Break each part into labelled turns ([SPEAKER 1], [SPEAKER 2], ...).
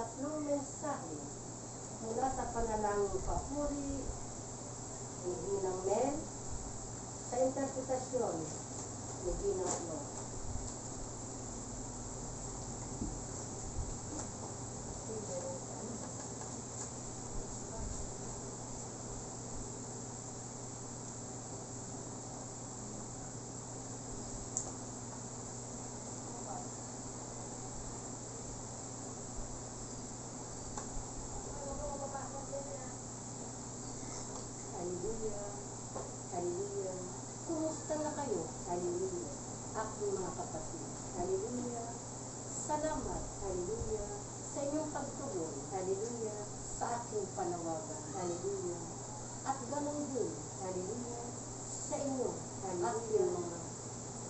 [SPEAKER 1] tatlong mensahe mula sa panalangin papuri, ni Ginang Mel, sa interpretasyon ni Ginang Flo. Hallelujah. Hallelujah. Kumusta na kayo? Hallelujah. Aking mga kapatid. Hallelujah. Salamat. Hallelujah. Sa inyong pagtugon. Hallelujah. Sa aking panawagan. Hallelujah. At ganun din. Hallelujah. Sa inyo. Hallelujah. Aking mga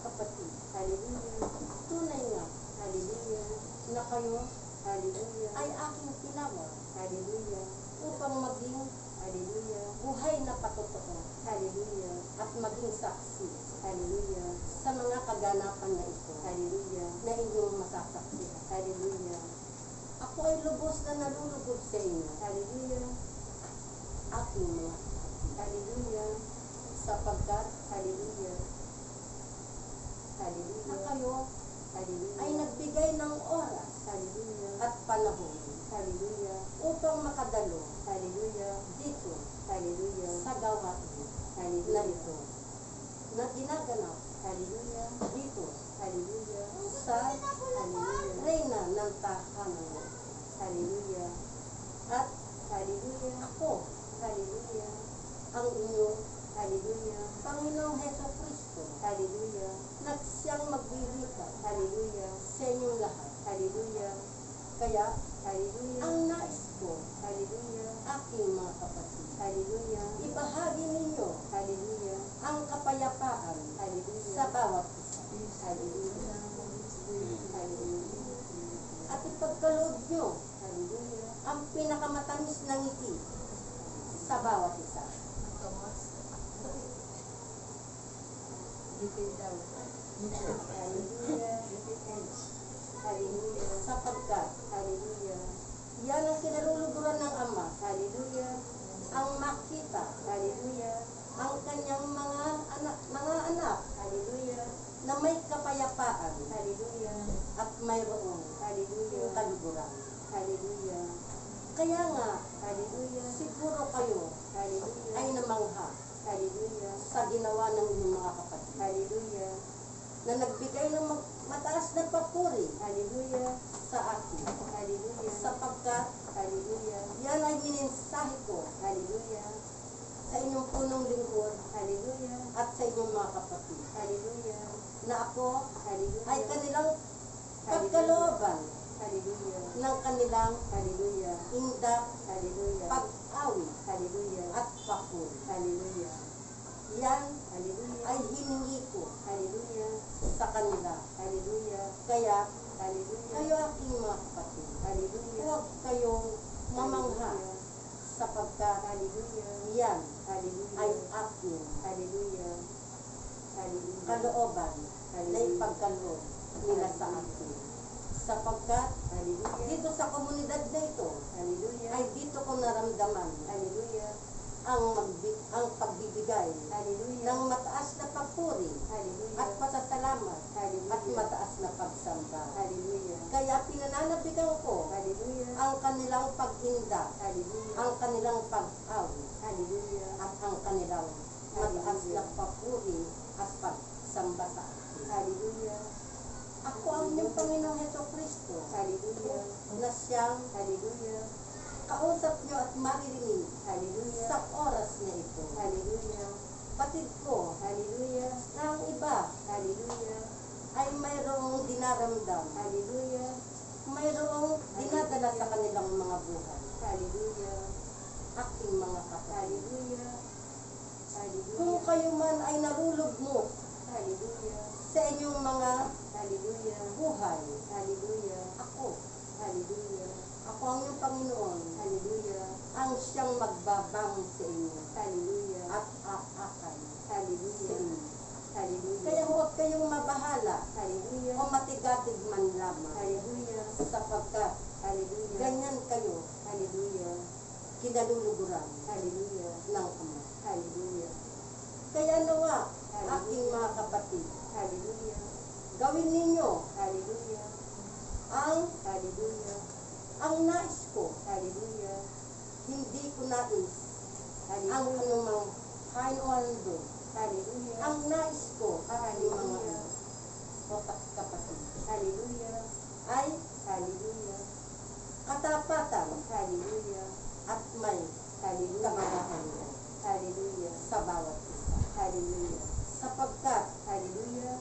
[SPEAKER 1] kapatid. Hallelujah. Tunay nga. Hallelujah. Na kayo. Hallelujah. Ay aking tinawag. Hallelujah. Upang maging Hallelujah. Buhay na patotoo. Hallelujah. At maging saksi. Hallelujah. Sa mga kaganapan na ito. Hallelujah. Na inyong masasaksi. Hallelujah. Ako ay lubos na nalulugod sa inyo. Hallelujah. Aking mga. Hallelujah. Sapagkat, hallelujah. Hallelujah. Na kayo, hallelujah. Ay nagbigay ng oras. Hallelujah. At panahon. Hallelujah. Upang makadalo. Hallelujah. Dito. Hallelujah. Sa gawain. Hallelujah. Na ito. Na ginaganap. Hallelujah. Dito. Hallelujah. Sa Hallelujah. Reyna ng tahanan. Hallelujah. At Hallelujah. Ako. Hallelujah. Ang inyong Hallelujah. Panginoong Heso Kristo. Hallelujah. Nagsiyang magbibita. Hallelujah. Sa inyong lahat. Hallelujah. Kaya, Hallelujah. Ang nais ko, Hallelujah. Aking mga kapatid. Hallelujah. Ibahagi ninyo, Hallelujah. Ang kapayapaan, Hallelujah. Sa bawat isa. Hallelujah. Hallelujah. At ipagkaloob nyo, Hallelujah. Ang pinakamatamis na ngiti sa bawat isa. Hallelujah. Hallelujah. Sapagkat, hallelujah. Yan ang kinaluluguran ng Ama. Hallelujah. Ang makita. Hallelujah. Ang kanyang mga anak, mga anak. Hallelujah. Na may kapayapaan. Hallelujah. At mayroong. Hallelujah. Kaluguran. Hallelujah. Kaya nga, hallelujah, siguro kayo, hallelujah, ay namangha, hallelujah, sa ginawa ng inyong mga kapatid, hallelujah, na nagbigay ng mag- mataas na papuri, hallelujah, sa akin, hallelujah, sapagkat, hallelujah, yan ay mininsahe ko, hallelujah, sa inyong punong lingkod, hallelujah, at sa inyong mga kapatid, hallelujah, na ako, hallelujah, ay kanilang pagkalooban, hallelujah, ng kanilang, hallelujah, indak, hallelujah, pag-awi, hallelujah, at papuri, hallelujah. Yan, hallelujah, ay hiningi ko, hallelujah, sa kanila, hallelujah. Kaya, hallelujah, kayo aking mga kapatid, hallelujah, huwag kayong mamangha, sapagkat, hallelujah, yan, hallelujah, ay aking, hallelujah, hallelujah, kalooban, hallelujah, na ipagkaloob nila sa akin. Sapagkat, hallelujah, dito sa komunidad na ito, hallelujah, ay dito ko naramdaman, hallelujah, ang magbi ang pagbibigay hallelujah. ng mataas na papuri hallelujah. at pasasalamat hallelujah. at mataas na pagsamba. Hallelujah. Kaya pinananabigan ko hallelujah. ang kanilang pag-inda hallelujah. ang kanilang pag-awi hallelujah at ang kanilang mataas na papuri at pagsamba sa akin hallelujah ako ang inyong Panginoong Heso Kristo. Hallelujah. Na siyang, hallelujah, kausap nyo at maririnig, hallelujah, sa oras na ito, hallelujah. Patid ko, hallelujah, na ang iba, hallelujah, ay mayroong dinaramdam, hallelujah, mayroong dinadala sa kanilang mga buhay, hallelujah, aking mga kapatid, hallelujah, hallelujah. Kung kayo man ay nalulugmok, hallelujah, sa inyong mga, hallelujah, buhay, hallelujah, ako, hallelujah, ako ang iyong Panginoon, hallelujah, ang siyang magbabangon sa inyo, hallelujah, at aakan, hallelujah. Hallelujah. Kaya huwag kayong mabahala, hallelujah, o matigatig man lamang, hallelujah, sapagkat, hallelujah, ganyan kinaluluguran
[SPEAKER 2] Hallelujah.
[SPEAKER 1] ng Ama.
[SPEAKER 2] Hallelujah.
[SPEAKER 1] Kaya nawa, aking mga kapatid,
[SPEAKER 2] Hallelujah.
[SPEAKER 1] gawin ninyo
[SPEAKER 2] Hallelujah.
[SPEAKER 1] ang
[SPEAKER 2] Hallelujah.
[SPEAKER 1] ang nais ko.
[SPEAKER 2] Hallelujah.
[SPEAKER 1] Hindi ko nais ang anumang kain o hando.
[SPEAKER 2] Hallelujah.
[SPEAKER 1] Ang nais ko, aking mga kapatid,
[SPEAKER 2] Hallelujah.
[SPEAKER 1] ay
[SPEAKER 2] Hallelujah.
[SPEAKER 1] katapatan
[SPEAKER 2] Hallelujah.
[SPEAKER 1] at may
[SPEAKER 2] Hallelujah.
[SPEAKER 1] kamagahan
[SPEAKER 2] Hallelujah.
[SPEAKER 1] sa bawat isa.
[SPEAKER 2] Hallelujah.
[SPEAKER 1] Sapagkat
[SPEAKER 2] Hallelujah.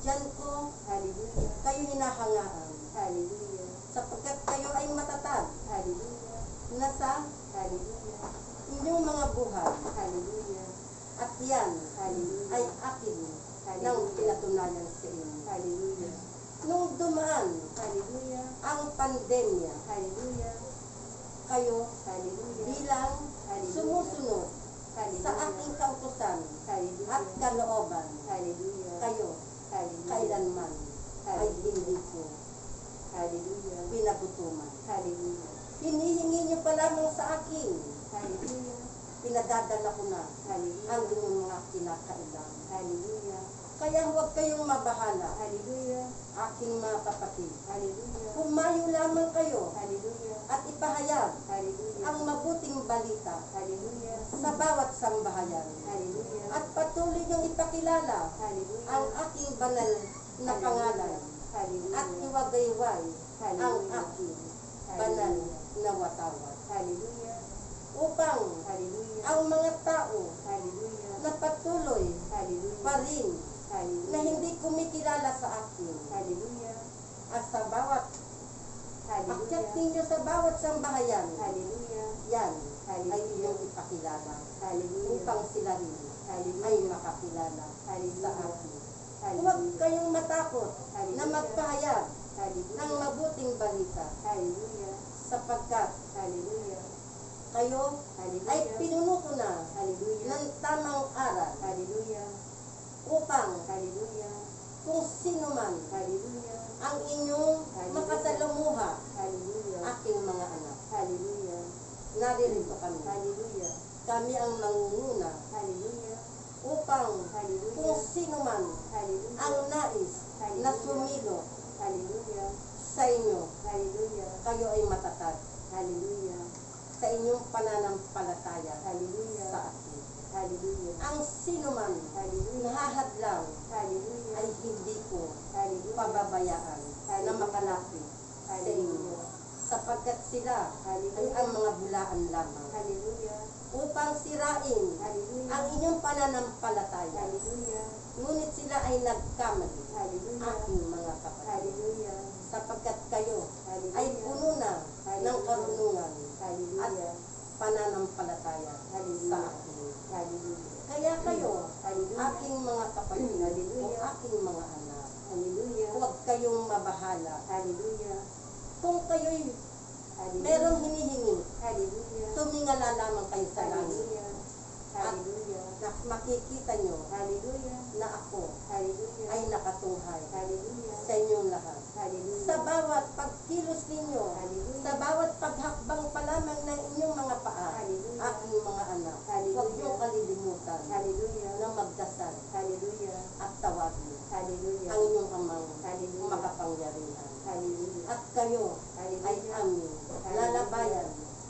[SPEAKER 1] dyan ko
[SPEAKER 2] Hallelujah.
[SPEAKER 1] kayo hinahangaan.
[SPEAKER 2] Hallelujah.
[SPEAKER 1] Sapagkat kayo ay matatag
[SPEAKER 2] Hallelujah.
[SPEAKER 1] na sa
[SPEAKER 2] Hallelujah.
[SPEAKER 1] inyong mga buhay.
[SPEAKER 2] Hallelujah.
[SPEAKER 1] At yan
[SPEAKER 2] Hallelujah.
[SPEAKER 1] ay akin ng
[SPEAKER 2] Hallelujah.
[SPEAKER 1] Pinatunayan sa.
[SPEAKER 2] Hallelujah.
[SPEAKER 1] Nung dumaan
[SPEAKER 2] Hallelujah.
[SPEAKER 1] ang pandemya,
[SPEAKER 2] Hallelujah.
[SPEAKER 1] kayo
[SPEAKER 2] Hallelujah.
[SPEAKER 1] bilang
[SPEAKER 2] Hallelujah.
[SPEAKER 1] sumusunod
[SPEAKER 2] Hallelujah.
[SPEAKER 1] sa aking kautusan
[SPEAKER 2] Hallelujah.
[SPEAKER 1] at kalooban,
[SPEAKER 2] Hallelujah.
[SPEAKER 1] kayo
[SPEAKER 2] Hallelujah.
[SPEAKER 1] kailanman ay hindi ko
[SPEAKER 2] Hallelujah.
[SPEAKER 1] pinagutuman.
[SPEAKER 2] Hallelujah.
[SPEAKER 1] Hinihingi niyo pa lamang sa akin,
[SPEAKER 2] Hallelujah.
[SPEAKER 1] pinadadala ko na
[SPEAKER 2] Hallelujah.
[SPEAKER 1] ang inyong mga kinakailangan.
[SPEAKER 2] Hallelujah.
[SPEAKER 1] Kaya huwag kayong mabahala,
[SPEAKER 2] Hallelujah.
[SPEAKER 1] aking mga kapatid.
[SPEAKER 2] Hallelujah.
[SPEAKER 1] Pumayo lamang kayo
[SPEAKER 2] Hallelujah.
[SPEAKER 1] at ipahayag
[SPEAKER 2] Hallelujah.
[SPEAKER 1] ang mabuting balita
[SPEAKER 2] Hallelujah.
[SPEAKER 1] sa bawat sambahayan.
[SPEAKER 2] Hallelujah.
[SPEAKER 1] At patuloy niyong ipakilala
[SPEAKER 2] Hallelujah.
[SPEAKER 1] ang aking banal na pangalan
[SPEAKER 2] Hallelujah.
[SPEAKER 1] at iwagayway ang
[SPEAKER 2] Hallelujah.
[SPEAKER 1] aking banal na watawat.
[SPEAKER 2] Hallelujah.
[SPEAKER 1] Upang
[SPEAKER 2] Hallelujah.
[SPEAKER 1] ang mga tao
[SPEAKER 2] Hallelujah.
[SPEAKER 1] na patuloy
[SPEAKER 2] Hallelujah.
[SPEAKER 1] pa rin
[SPEAKER 2] Hallelujah.
[SPEAKER 1] Na hindi kumikilala sa akin
[SPEAKER 2] Hallelujah.
[SPEAKER 1] at sa bawat akyat ninyo sa bawat sambahayan,
[SPEAKER 2] Hallelujah.
[SPEAKER 1] yan ay
[SPEAKER 2] Hallelujah.
[SPEAKER 1] iyong ipakilala
[SPEAKER 2] Hallelujah.
[SPEAKER 1] upang sila rin ay
[SPEAKER 2] Hallelujah.
[SPEAKER 1] makakilala sa
[SPEAKER 2] Hallelujah.
[SPEAKER 1] akin. Huwag kayong matakot na
[SPEAKER 2] Hallelujah.
[SPEAKER 1] magpahayag
[SPEAKER 2] Hallelujah.
[SPEAKER 1] ng mabuting balita
[SPEAKER 2] Hallelujah.
[SPEAKER 1] sapagkat
[SPEAKER 2] Hallelujah.
[SPEAKER 1] kayo
[SPEAKER 2] Hallelujah.
[SPEAKER 1] ay pinuno ko na
[SPEAKER 2] Hallelujah.
[SPEAKER 1] ng tamang aral
[SPEAKER 2] Hallelujah.
[SPEAKER 1] Upang
[SPEAKER 2] Hallelujah.
[SPEAKER 1] kung sino man
[SPEAKER 2] Hallelujah.
[SPEAKER 1] ang inyong
[SPEAKER 2] Hallelujah.
[SPEAKER 1] makasalamuha
[SPEAKER 2] Hallelujah.
[SPEAKER 1] aking mga anak.
[SPEAKER 2] Hallelujah.
[SPEAKER 1] Naririto kami.
[SPEAKER 2] Hallelujah.
[SPEAKER 1] Kami ang mangunguna
[SPEAKER 2] Hallelujah.
[SPEAKER 1] upang kung
[SPEAKER 2] Hallelujah.
[SPEAKER 1] sino man
[SPEAKER 2] Hallelujah.
[SPEAKER 1] ang nais na sumilo
[SPEAKER 2] Hallelujah.
[SPEAKER 1] sa inyo,
[SPEAKER 2] Hallelujah.
[SPEAKER 1] kayo ay matatag
[SPEAKER 2] Hallelujah.
[SPEAKER 1] sa inyong pananampalataya
[SPEAKER 2] Hallelujah.
[SPEAKER 1] sa akin.
[SPEAKER 2] Hallelujah.
[SPEAKER 1] Ang sino man
[SPEAKER 2] Hallelujah.
[SPEAKER 1] nahahadlang
[SPEAKER 2] Hallelujah.
[SPEAKER 1] ay hindi ko
[SPEAKER 2] Hallelujah.
[SPEAKER 1] pababayaan na makalapit sa inyo sila ay ang mga bulaan lamang
[SPEAKER 2] Hallelujah.
[SPEAKER 1] upang sirain
[SPEAKER 2] Hallelujah.
[SPEAKER 1] ang inyong pananampalataya.
[SPEAKER 2] Hallelujah.
[SPEAKER 1] Ngunit sila ay nagkamali,
[SPEAKER 2] Hallelujah.
[SPEAKER 1] aking mga kapatid,
[SPEAKER 2] Hallelujah.
[SPEAKER 1] sapagkat kayo
[SPEAKER 2] Hallelujah.
[SPEAKER 1] ay puno na ng karunungan at
[SPEAKER 2] Hallelujah.
[SPEAKER 1] pananampalataya sa
[SPEAKER 2] Hallelujah.
[SPEAKER 1] akin.
[SPEAKER 2] Hallelujah.
[SPEAKER 1] Kaya kayo,
[SPEAKER 2] Hallelujah.
[SPEAKER 1] aking mga kapatid, o
[SPEAKER 2] Hallelujah.
[SPEAKER 1] aking mga anak,
[SPEAKER 2] Hallelujah.
[SPEAKER 1] huwag kayong mabahala.
[SPEAKER 2] Hallelujah.
[SPEAKER 1] Kung kayo'y
[SPEAKER 2] Hallelujah.
[SPEAKER 1] Merong hinihingi,
[SPEAKER 2] Hallelujah.
[SPEAKER 1] tumingala lamang kayo sa langit.
[SPEAKER 2] Hallelujah. Hallelujah.
[SPEAKER 1] Na makikita nyo
[SPEAKER 2] Hallelujah.
[SPEAKER 1] na ako
[SPEAKER 2] Hallelujah.
[SPEAKER 1] ay nakatunghay
[SPEAKER 2] Hallelujah.
[SPEAKER 1] sa inyong lahat.
[SPEAKER 2] Hallelujah.
[SPEAKER 1] Sa bawat pagkilos ninyo,
[SPEAKER 2] Hallelujah.
[SPEAKER 1] sa bawat paghakbang pa lamang ng inyong mga paa,
[SPEAKER 2] Hallelujah.
[SPEAKER 1] aking mga anak,
[SPEAKER 2] Hallelujah.
[SPEAKER 1] huwag niyong kalilimutan
[SPEAKER 2] Hallelujah.
[SPEAKER 1] na magdasal
[SPEAKER 2] Hallelujah.
[SPEAKER 1] at tawagin
[SPEAKER 2] Hallelujah.
[SPEAKER 1] ang inyong amang
[SPEAKER 2] Hallelujah.
[SPEAKER 1] makapangyarihan.
[SPEAKER 2] Hallelujah.
[SPEAKER 1] At kayo ay
[SPEAKER 2] Hallelujah.
[SPEAKER 1] aming lalabayan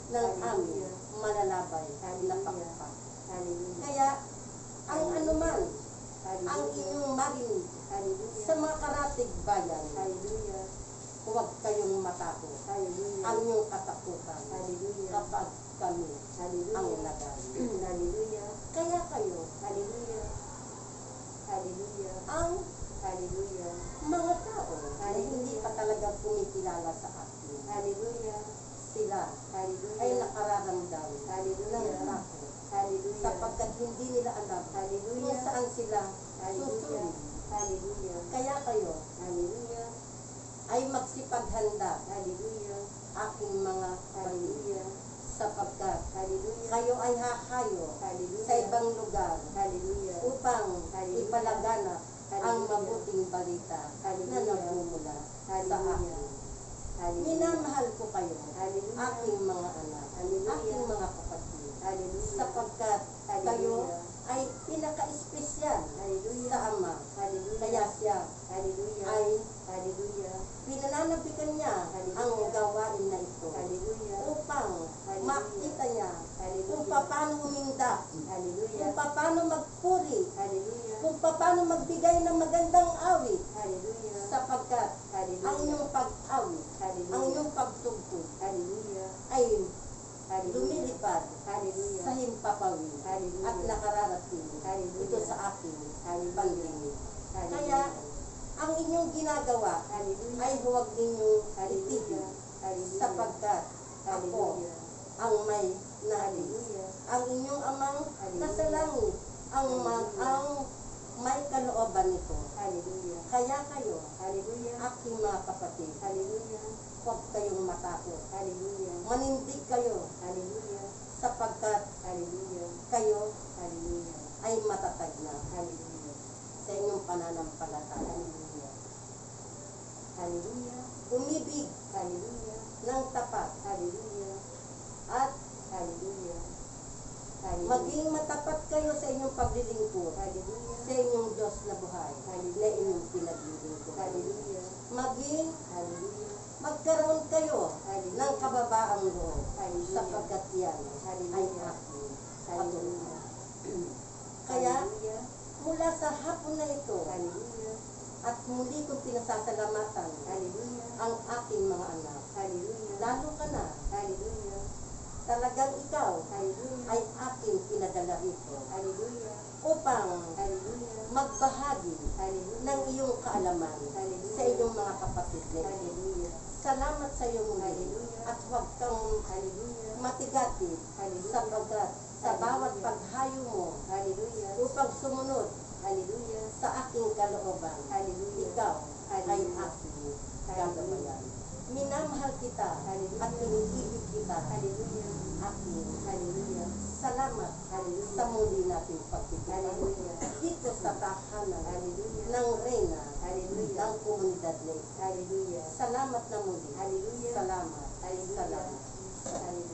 [SPEAKER 1] ng aming
[SPEAKER 2] Hallelujah.
[SPEAKER 1] malalabay na
[SPEAKER 2] Hallelujah.
[SPEAKER 1] pakpak.
[SPEAKER 2] Hallelujah.
[SPEAKER 1] Kaya, ang anuman, ang inyong marinig sa mga karatig bayan,
[SPEAKER 2] Hallelujah.
[SPEAKER 1] huwag kayong matakot.
[SPEAKER 2] Hallelujah.
[SPEAKER 1] Ang inyong katakutan
[SPEAKER 2] Hallelujah.
[SPEAKER 1] kapag kami
[SPEAKER 2] Hallelujah.
[SPEAKER 1] ang.
[SPEAKER 2] Hallelujah.
[SPEAKER 1] Kaya kayo,
[SPEAKER 2] Hallelujah. Hallelujah.
[SPEAKER 1] ang
[SPEAKER 2] Hallelujah.
[SPEAKER 1] mga tao na hindi pa talaga kumikilala sa akin,
[SPEAKER 2] Hallelujah.
[SPEAKER 1] sila
[SPEAKER 2] Hallelujah.
[SPEAKER 1] ay nakararamdam ng
[SPEAKER 2] Hallelujah.
[SPEAKER 1] takot
[SPEAKER 2] Hallelujah.
[SPEAKER 1] sapagkat hindi nila alam
[SPEAKER 2] Hallelujah.
[SPEAKER 1] kung saan sila
[SPEAKER 2] Hallelujah. Hallelujah.
[SPEAKER 1] Kaya kayo
[SPEAKER 2] Hallelujah.
[SPEAKER 1] ay magsipaghanda
[SPEAKER 2] Hallelujah.
[SPEAKER 1] aking mga
[SPEAKER 2] Hallelujah.
[SPEAKER 1] sapagkat
[SPEAKER 2] Hallelujah.
[SPEAKER 1] kayo ay hahayo
[SPEAKER 2] Hallelujah.
[SPEAKER 1] sa ibang lugar
[SPEAKER 2] Hallelujah.
[SPEAKER 1] upang
[SPEAKER 2] Hallelujah.
[SPEAKER 1] ipalaganap ang
[SPEAKER 2] Hallelujah.
[SPEAKER 1] mabuting balita na
[SPEAKER 2] Hallelujah.
[SPEAKER 1] nagmumula sa akin. Minamahal ko kayo,
[SPEAKER 2] Hallelujah.
[SPEAKER 1] aking mga anak,
[SPEAKER 2] Hallelujah.
[SPEAKER 1] aking mga Hallelujah. Sapagkat Hallelujah. kayo ay pinaka-espesyal sa Ama.
[SPEAKER 2] Hallelujah.
[SPEAKER 1] Kaya siya
[SPEAKER 2] Hallelujah.
[SPEAKER 1] ay Hallelujah. pinananabikan niya
[SPEAKER 2] Hallelujah.
[SPEAKER 1] ang gawain
[SPEAKER 2] na
[SPEAKER 1] ito
[SPEAKER 2] Hallelujah.
[SPEAKER 1] upang
[SPEAKER 2] Hallelujah.
[SPEAKER 1] makita niya
[SPEAKER 2] Hallelujah.
[SPEAKER 1] kung paano huminda,
[SPEAKER 2] Hallelujah.
[SPEAKER 1] kung paano magpuri,
[SPEAKER 2] Hallelujah.
[SPEAKER 1] kung
[SPEAKER 2] paano
[SPEAKER 1] magbigay ng magandang ginagawa ay huwag ninyong
[SPEAKER 2] Hallelujah.
[SPEAKER 1] sapagkat ako ang may.
[SPEAKER 2] Hallelujah.
[SPEAKER 1] Ang inyong amang nasa langit ang, ma-
[SPEAKER 2] Hallelujah.
[SPEAKER 1] ang may kalooban nito.
[SPEAKER 2] Hallelujah.
[SPEAKER 1] Kaya kayo,
[SPEAKER 2] Hallelujah.
[SPEAKER 1] aking mga kapatid,
[SPEAKER 2] Hallelujah.
[SPEAKER 1] huwag kayong matakot.
[SPEAKER 2] Hallelujah.
[SPEAKER 1] Manindig kayo
[SPEAKER 2] Hallelujah.
[SPEAKER 1] sapagkat
[SPEAKER 2] Hallelujah.
[SPEAKER 1] kayo
[SPEAKER 2] Hallelujah.
[SPEAKER 1] ay matatag na
[SPEAKER 2] Hallelujah.
[SPEAKER 1] sa inyong pananampalataya.
[SPEAKER 2] Hallelujah. Hallelujah.
[SPEAKER 1] Umibig
[SPEAKER 2] Hallelujah.
[SPEAKER 1] ng tapat
[SPEAKER 2] Hallelujah.
[SPEAKER 1] at
[SPEAKER 2] Hallelujah. Hallelujah.
[SPEAKER 1] maging matapat kayo sa inyong paglilingkod
[SPEAKER 2] Hallelujah.
[SPEAKER 1] sa inyong Diyos na buhay na inyong pinaglilingkod.
[SPEAKER 2] Hallelujah.
[SPEAKER 1] Maging
[SPEAKER 2] Hallelujah.
[SPEAKER 1] magkaroon kayo
[SPEAKER 2] Hallelujah.
[SPEAKER 1] ng kababaang loob
[SPEAKER 2] Hallelujah.
[SPEAKER 1] sapagkat yan ay
[SPEAKER 2] Hallelujah.
[SPEAKER 1] aking
[SPEAKER 2] Hallelujah.
[SPEAKER 1] patuloy. Kaya
[SPEAKER 2] Hallelujah.
[SPEAKER 1] mula sa hapon na ito
[SPEAKER 2] Hallelujah.
[SPEAKER 1] At muli kong pinasasalamatan
[SPEAKER 2] Hallelujah.
[SPEAKER 1] ang aking mga anak.
[SPEAKER 2] Hallelujah.
[SPEAKER 1] Lalo ka na,
[SPEAKER 2] Hallelujah.
[SPEAKER 1] talagang ikaw
[SPEAKER 2] Hallelujah.
[SPEAKER 1] ay aking pinadala rito
[SPEAKER 2] Hallelujah.
[SPEAKER 1] upang
[SPEAKER 2] Hallelujah.
[SPEAKER 1] magbahagi
[SPEAKER 2] Hallelujah.
[SPEAKER 1] ng iyong kaalaman
[SPEAKER 2] Hallelujah.
[SPEAKER 1] sa iyong mga kapatid.
[SPEAKER 2] Hallelujah.
[SPEAKER 1] Salamat sa iyo muli
[SPEAKER 2] Hallelujah.
[SPEAKER 1] at huwag kang
[SPEAKER 2] Hallelujah.
[SPEAKER 1] matigatid
[SPEAKER 2] Hallelujah.
[SPEAKER 1] sapagkat sa bawat paghayo mo
[SPEAKER 2] Hallelujah.
[SPEAKER 1] upang sumunod
[SPEAKER 2] Hallelujah.
[SPEAKER 1] sa aking kalooban,
[SPEAKER 2] Hallelujah.
[SPEAKER 1] ikaw ay
[SPEAKER 2] Hallelujah.
[SPEAKER 1] aking gagabayan. Minamahal kita
[SPEAKER 2] Hallelujah.
[SPEAKER 1] at iniibig kita,
[SPEAKER 2] Hallelujah.
[SPEAKER 1] aking
[SPEAKER 2] Hallelujah.
[SPEAKER 1] salamat
[SPEAKER 2] Hallelujah.
[SPEAKER 1] sa muli nating pagtitipan
[SPEAKER 2] Hallelujah.
[SPEAKER 1] dito sa tahanan
[SPEAKER 2] Hallelujah.
[SPEAKER 1] ng Reyna
[SPEAKER 2] Hallelujah.
[SPEAKER 1] ng komunidad na ito.
[SPEAKER 2] Hallelujah.
[SPEAKER 1] Salamat na muli.
[SPEAKER 2] Hallelujah.
[SPEAKER 1] Salamat.
[SPEAKER 2] Hallelujah.
[SPEAKER 1] Salamat.
[SPEAKER 2] Hallelujah.